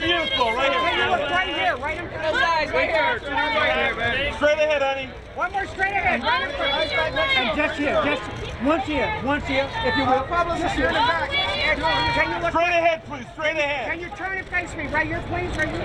Beautiful, right Can you here. look right here, right in front of Guys, right here. Straight ahead, honey. One more straight ahead, right in front And just here, just once here, once here, if you will. Just here. Can you look, Straight ahead, please. Straight ahead. can you turn and face me right here, please, right here?